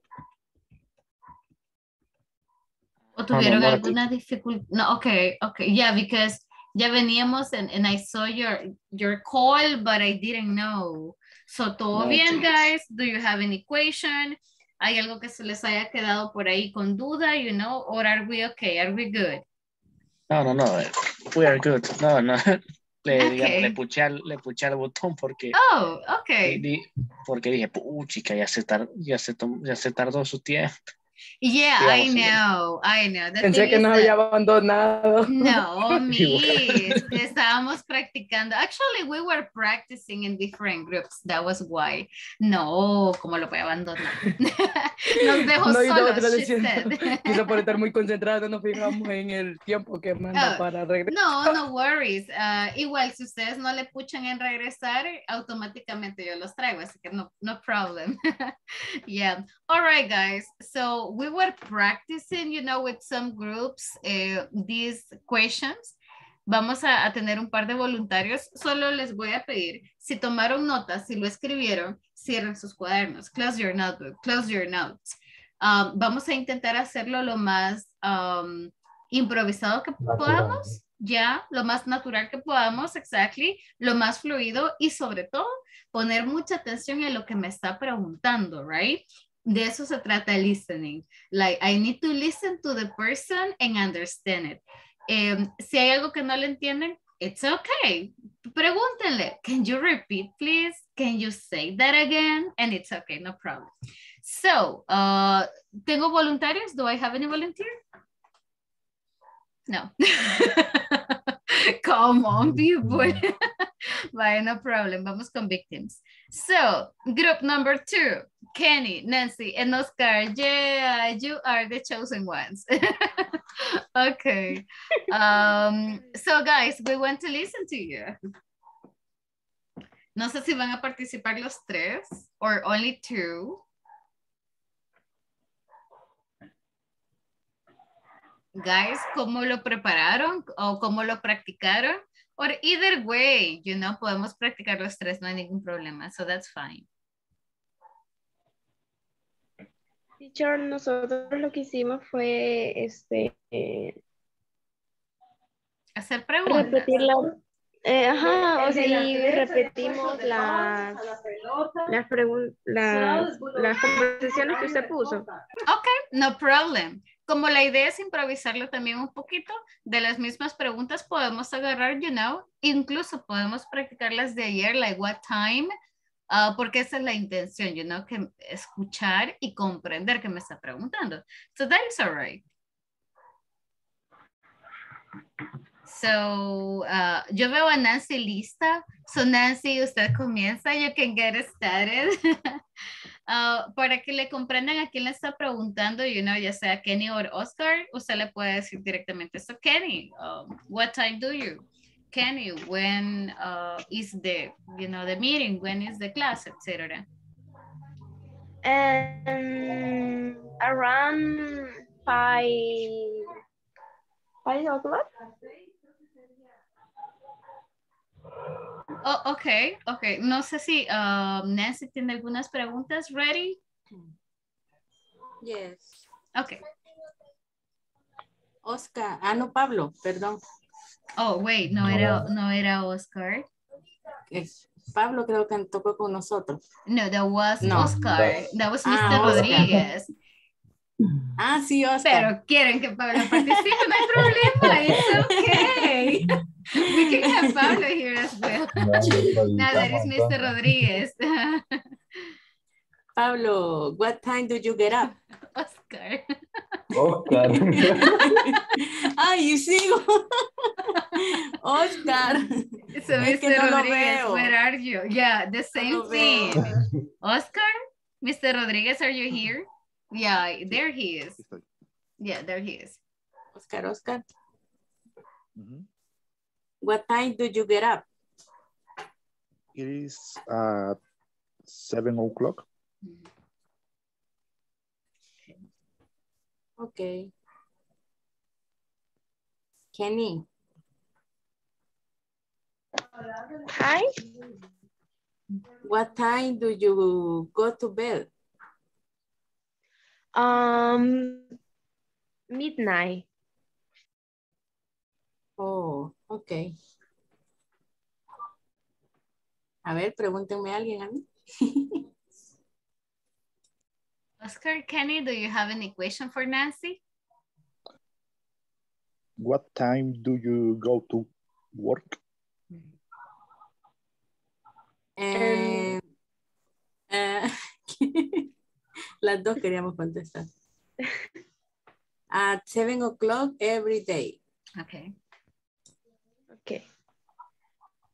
¿O tuvieron alguna dificultad? No, okay, okay. Yeah, because ya veníamos and, and I saw your, your call, but I didn't know. So, ¿todo No, bien, guys? Do you have any question? ¿Hay algo que se les haya quedado por ahí con duda, you know? Or are we okay? Are we good? No, no, no. We are good. No, no. <laughs> Le, digamos, Okay. le, puché al, le puché al botón porque, Oh, okay. porque dije, puchica, ya se, tar- ya, se ya se tardó su tiempo. Yeah, I know, I know. The Pensé que nos había abandonado. No. <laughs> Igual. Estábamos practicando. Actually, we were practicing in different groups. That was why. No, como lo voy a abandonar. <laughs> Nos dejó No, solos, quizá por estar muy concentrados no nos fijamos en el tiempo que manda Oh, para regresar. No, no worries. Ah, igual, si ustedes no le puchan en regresar, automáticamente yo los traigo, así que no, no problem. <laughs> yeah. All right, guys. So we were practicing, you know, with some groups, eh, these questions. Vamos a, a tener un par de voluntarios. Solo les voy a pedir, si tomaron notas, si lo escribieron, cierren sus cuadernos. Close your notebook, close your notes. Um, vamos a intentar hacerlo lo más um, improvisado que Natural. podamos, ya, lo más natural que podamos, exactly, lo más fluido y sobre todo poner mucha atención en lo que me está preguntando, right? De eso se trata listening. Like, I need to listen to the person and understand it. Em, si hay algo que no le entienden, it's okay. Pregúntenle, can you repeat, please? Can you say that again? And it's okay, no problem. So, uh, ¿tengo voluntarios? Do I have any volunteer? No. <laughs> <laughs> Come on, people. <laughs> Vaya, no problem. Vamos con victims. So, group number two, Kenny, Nancy, and Oscar. Yeah, you are the chosen ones. <laughs> okay. Um, so, guys, we want to listen to you. No sé si van a participar los tres or only two. Guys, ¿cómo lo prepararon o cómo lo practicaron? Or either way, you know, podemos practicar los tres, no hay ningún problema. So that's fine. Teacher, nosotros lo que hicimos fue este eh, Hacer preguntas. repetir la eh, ajá, o sea, y repetimos las las pregun- las, las conversaciones que usted puso. Ok, no problem. Como la idea es improvisarlo también un poquito, de las mismas preguntas podemos agarrar, you know, incluso podemos practicar las de ayer, like what time, ah, porque esa es la intención, you know, que escuchar y comprender que me está preguntando. So that is all right. So, uh, yo veo a Nancy lista. So, Nancy, usted comienza. You can get started. <laughs> Uh, para que le comprendan a quién le está preguntando, you know, ya sea Kenny o Oscar, usted le puede decir directamente, so Kenny, um, what time do you? Kenny, when uh, is the, you know, the meeting, when is the class, etc. And around five five o'clock. Oh, ok, ok. No sé si um, Nancy tiene algunas preguntas ready. Yes. Ok. Oscar, ah, no, Pablo, perdón. Oh, wait, no era, no era Oscar. Eh, Pablo creo que tocó con nosotros. No, that was No. Oscar. That was Mr. Ah, Oscar. Rodríguez. Ah, sí, Oscar. Pero quieren que Pablo participe, no hay problema. It's okay. We can have Pablo here as <laughs> well. Now that is Mr. Rodríguez. Pablo, what time do you get up? <laughs> Oscar. Oscar. <laughs> Ay, you sigo. Oscar. So, Es que Mr. no Rodríguez, where are you? Yeah, the same lo thing. veo. Oscar, Mr. Rodríguez, are you here? Yeah, there he is. Yeah, there he is. Oscar, Oscar. What time do you get up? It is uh, seven o'clock. Okay. Kenny, Hi. What time do you go to bed? Um, midnight. Oh, ok. A ver, pregúntenme a alguien a mí. <laughs> Oscar, Kenny, do you have any question for Nancy? What time do you go to work? Eh, eh, <laughs> las dos queríamos contestar. <laughs> At seven o'clock every day. Okay.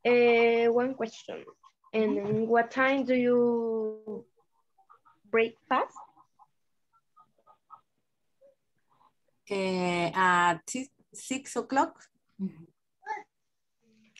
Uh, one question. And what time do you break fast? Eh, at six, six o'clock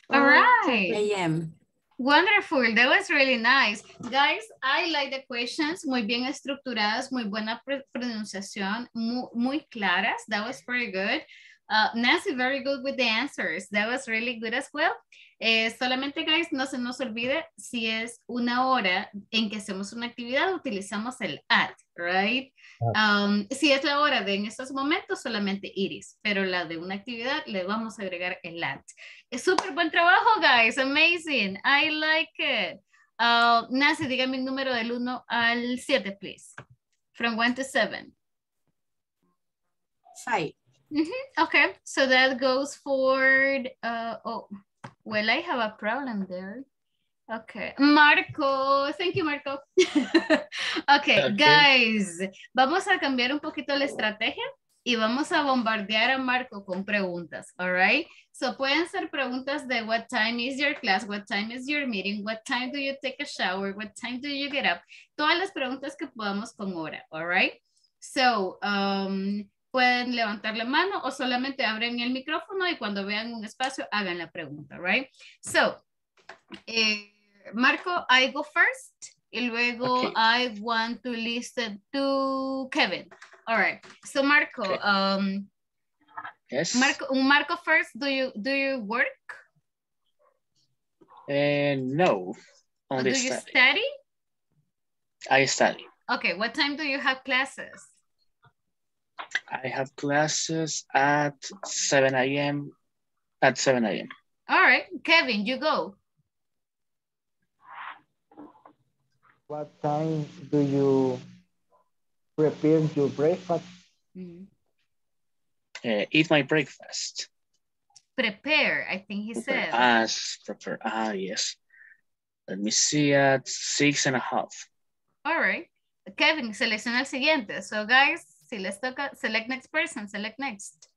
All right. a.m. Wonderful, that was really nice. Guys, I like the questions, muy bien estructuradas, muy buena pr- pronunciación, muy, muy claras. That was very good. Uh, Nancy, very good with the answers. That was really good as well. Eh, solamente, guys, no se nos olvide, si es una hora en que hacemos una actividad, utilizamos el at, right? Um, si es la hora de en estos momentos, solamente iris, pero la de una actividad le vamos a agregar el at. Es súper buen trabajo, guys. Amazing. I like it. Uh, Nancy, dígame el número del 1 al 7, please. From 1 to 7. Five. Mhm, Okay, so that goes for, uh, oh, well, I have a problem there. Okay, Marco, thank you, Marco. <laughs> okay, Okay. guys, vamos a cambiar un poquito la estrategia y vamos a bombardear a Marco con preguntas, all right? So pueden ser preguntas de what time is your class, what time is your meeting, what time do you take a shower, what time do you get up, todas las preguntas que podamos con hora, all right? So, um, pueden levantar la mano o solamente abren el micrófono y cuando vean un espacio hagan la pregunta, right? So, eh, Marco, I go first y luego Okay. I want to listen to Kevin. All right. So Marco, Okay. um, Yes. Marco, Marco first, do you do you work? Eh, no. Only do you study? I study. Okay, what time do you have classes? I have classes at 7 a.m. At 7 a.m. All right, Kevin, you go. What time do you prepare your breakfast? Uh, eat my breakfast. Prepare, I think he said. As prepare. Ah, yes. Let me see at six and a half. All right. Kevin, selecciona el siguiente. So guys, si les toca, select next person, select next.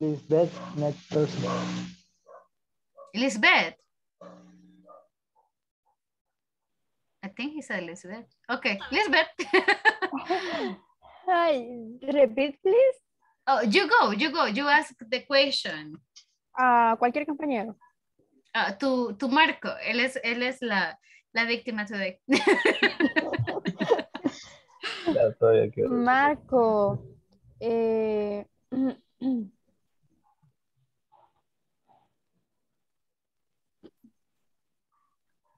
Lisbeth, next person. Lisbeth. I think he said Lisbeth. Okay, Lisbeth. Hi, repeat please. oh, you go, you go. You ask the question. A cualquier compañero. Ah, tu, tu Marco, él es, él es la, la víctima today. <laughs> Ya todavía quiero. Marco. eh, <clears throat>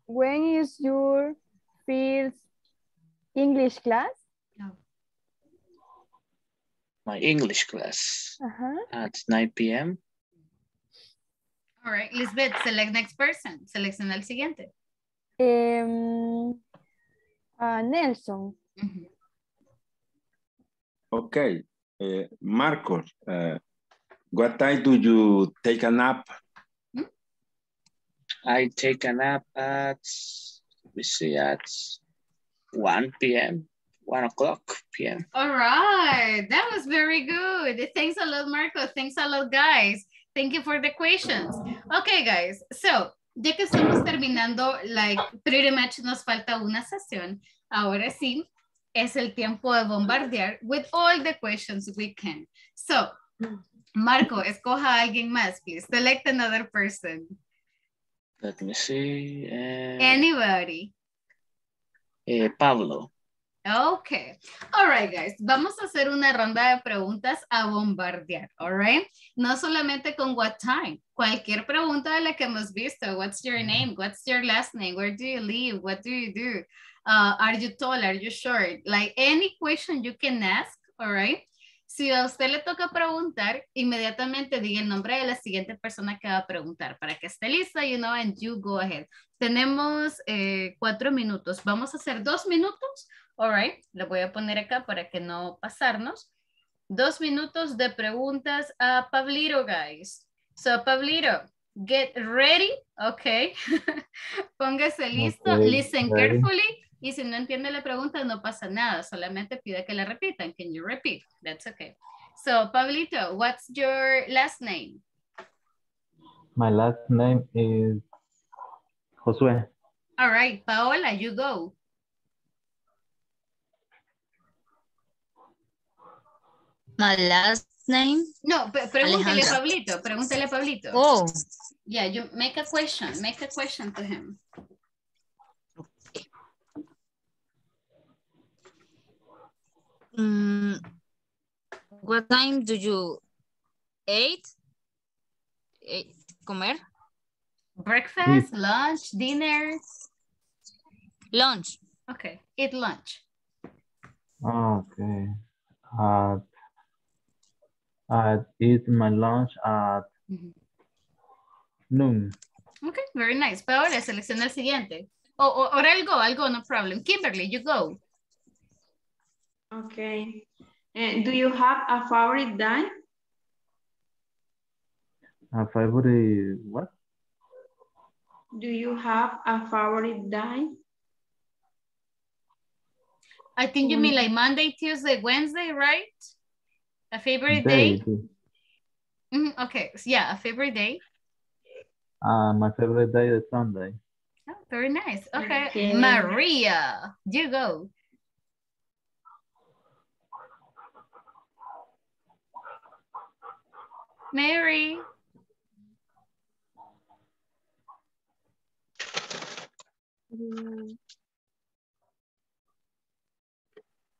when is your first English class? My English class Ajá. at 9 p.m. All right, Lisbeth, select next person. Selecciona el siguiente. Em, a Nelson. Okay. Uh, Marcos, uh, what time do you take a nap? I take a nap at, let me see, at 1 p.m., 1 o'clock p.m. All right, that was very good. Thanks a lot, Marco. Thanks a lot, guys. Thank you for the questions. Okay, guys. So, ya que estamos terminando, like, pretty much nos falta una sesión. Ahora sí, es el tiempo de bombardear with all the questions we can. So, Marco, escoja a alguien más, please. Select another person. Let me see. Uh, Anybody. eh, Pablo. Okay. All right, guys. Vamos a hacer una ronda de preguntas a bombardear, all right? No solamente con what time. Cualquier pregunta de la que hemos visto. What's your name? What's your last name? Where do you live? What do you do? Uh, are you tall? Are you short? Like any question you can ask, all right? Si a usted le toca preguntar, inmediatamente diga el nombre de la siguiente persona que va a preguntar para que esté lista, you know, and you go ahead. Tenemos eh, cuatro minutos. Vamos a hacer dos minutos All right, lo voy a poner acá para que no pasarnos. Dos minutos de preguntas a Pablito, guys. So, Pablito, get ready, okay. <laughs> Póngase listo, Okay, listen ready. carefully. Y si no entiende la pregunta, no pasa nada. Solamente pide que la repitan. Can you repeat? That's okay. So, Pablito, what's your last name? My last name is Josué. All right, Paola, you go. My last name? No, pregúntele. Pablito, pregúntele a Pablito. Oh. Yeah, you make a question, make a question to him. Mm, what time do you eat? Eat- Comer? Breakfast, lunch, dinner. Lunch. Okay, eat lunch. Okay. At, at eat my lunch at noon. Okay, very nice. Paola, selecciona el siguiente. O, o, or I'll go, I'll go, no problem. Kimberly, you go. Okay. Eh, do you have a favorite dye? A favorite what? Do you have a favorite dye? I think you mean like Monday, Tuesday, Wednesday, right? A favorite day? Day. Mhm, okay, so yeah, a favorite day. Uh, my favorite day is Sunday. Oh, very nice. Okay, Okay. Maria, you go. Mary.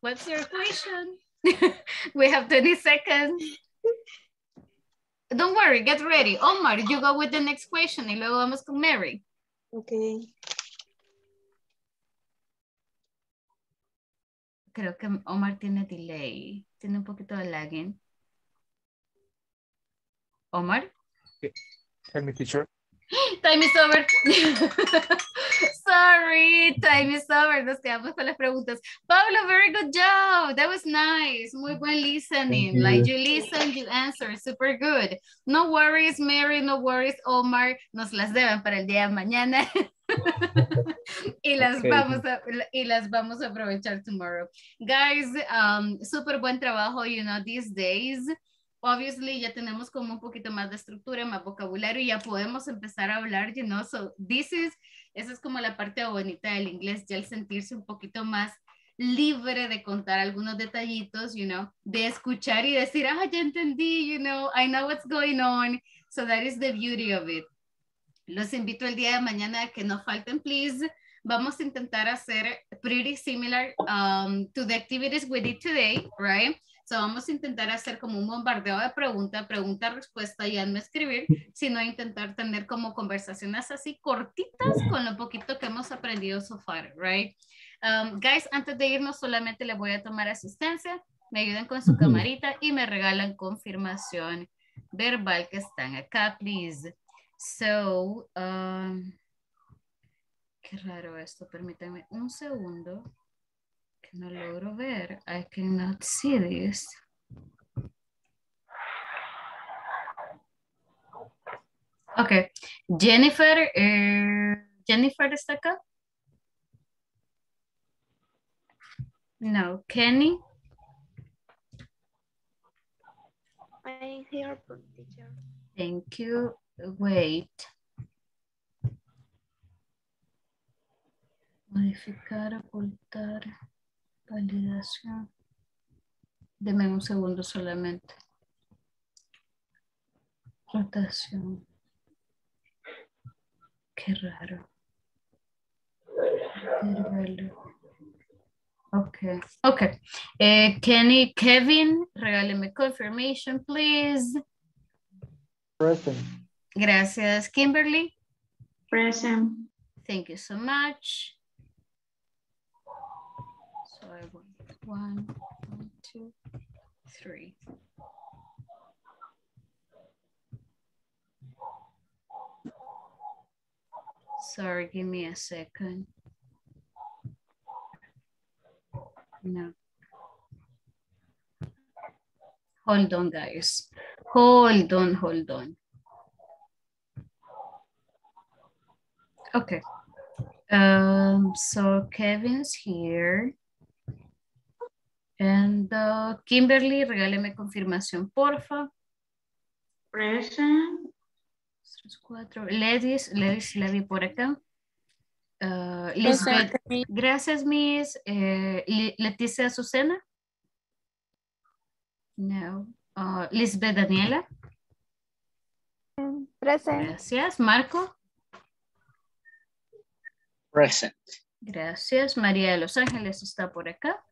What's your question? <laughs> we have 20 seconds. Don't worry, get ready. Omar, you go with the next question y luego vamos con Mary. Okay. Creo que Omar tiene delay. Tiene un poquito de lagging. Omar? Tell me, teacher. <gasps> Time is over. <laughs> Sorry, time is over. Nos quedamos con las preguntas. Pablo, very good job. That was nice. Muy buen listening. Like you. you listen, you answer. Super good. No worries, Mary. No worries, Omar. Nos las deben para el día de mañana. <laughs> y las Okay. vamos a y las vamos a aprovechar tomorrow. Guys, um, super buen trabajo, you know, these days. Obviously, ya tenemos como un poquito más de estructura, más vocabulario, y ya podemos empezar a hablar, you know, so this is, esa es como la parte bonita del inglés, ya el sentirse un poquito más libre de contar algunos detallitos, you know, de escuchar y decir, ah, ya entendí, you know, I know what's going on. So that is the beauty of it. Los invito el día de mañana a que no falten, please. Vamos a intentar hacer pretty similar um, to the activities we did today, right? So vamos a intentar hacer como un bombardeo de pregunta, pregunta, respuesta y no escribir, <laughs> sino intentar tener como conversaciones así cortitas con lo poquito que hemos aprendido so far, right? Um, guys, antes de irnos solamente le voy a tomar asistencia, me ayudan con su camarita y me regalan confirmación verbal que están acá, please. So, um, qué raro esto, permítanme un segundo no logro ver. I cannot see this. Ok, Jennifer, eh, Jennifer está acá. No, Kenny. I'm here, teacher. Thank you. Wait. Modificar, ocultar, validación. Deme un segundo solamente. Rotación. Qué raro. Intervalo. Okay, okay. Eh, Kenny, Kevin, regáleme confirmation, please. Present. Gracias, Kimberly. Present. Thank you so much. I one, one, two, three. Sorry, give me a second. No. Hold on, guys. Hold on, hold on. Okay. Um, so Kevin's here. And uh, Kimberly, regáleme confirmación, porfa. Present. Tres, cuatro. Ladies, ladies, la vi por acá. Uh, Lisbeth, gracias, Miss. Eh, Leticia Azucena. No. Uh, Lisbeth Daniela. Present. Gracias. Marco. Present. Gracias. María de Los Ángeles está por acá.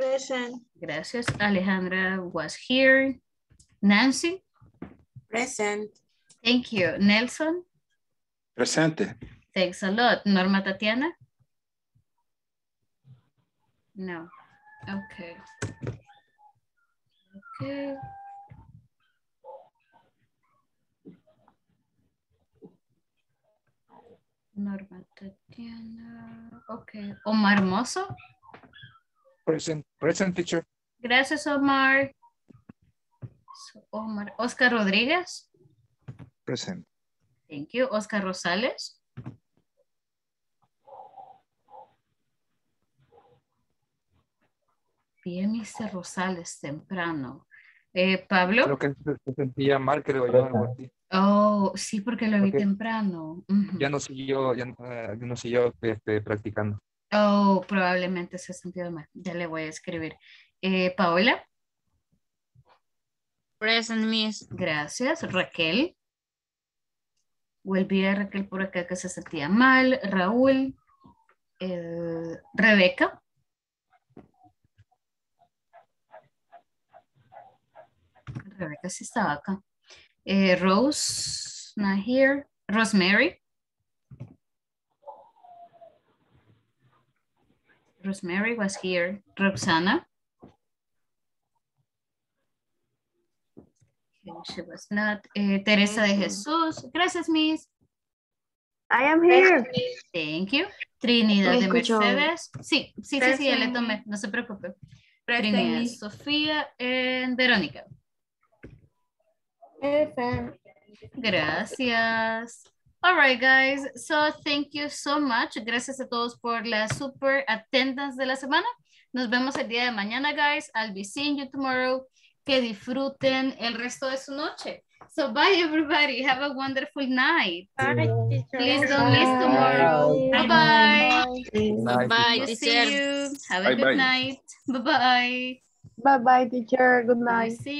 Present. Gracias. Alejandra was here. Nancy. Present. Thank you. Nelson. Presente. Thanks a lot. Norma Tatiana. No. Okay. Okay. Norma Tatiana. Okay. Omar Mozo. Present, present teacher. Gracias, Omar. Omar. Oscar Rodríguez. Present. Thank you. Oscar Rosales. Bien, Mr. Rosales, temprano. Eh, Pablo. Creo que se, se sentía mal, creo yo. algo así. Oh, sí, porque lo vi temprano. Ya no siguió, ya, no- eh, ya no siguió este, practicando. Oh, probablemente se ha sentido mal. Ya le voy a escribir. Eh, Paola. Present, Miss. Gracias. Raquel. Volví a Raquel por acá que se sentía mal. Raúl. eh, Rebeca. Rebeca sí estaba acá. Eh, Rose, not here. Rosemary. Rosemary was here. Roxana. She was not. Eh, Teresa de Jesús. Gracias, Miss. I am here. Thank you. Trinidad ¿Me de? Mercedes. Sí, sí, sí, sí, ya le tomé. No se preocupe. Present. Trinidad, Sofía y Verónica. Present. Gracias. All right, guys. So, thank you so much. Gracias a todos por la super attendance de la semana. Nos vemos el día de mañana, guys. I'll be seeing you tomorrow. Que disfruten el resto de su noche. So, bye, everybody. Have a wonderful night. Please don't miss tomorrow. Bye-bye. Bye, Bye, teacher. see you. Have a Bye, good bye. night. Bye-bye. Bye bye, teacher. Good night. See you.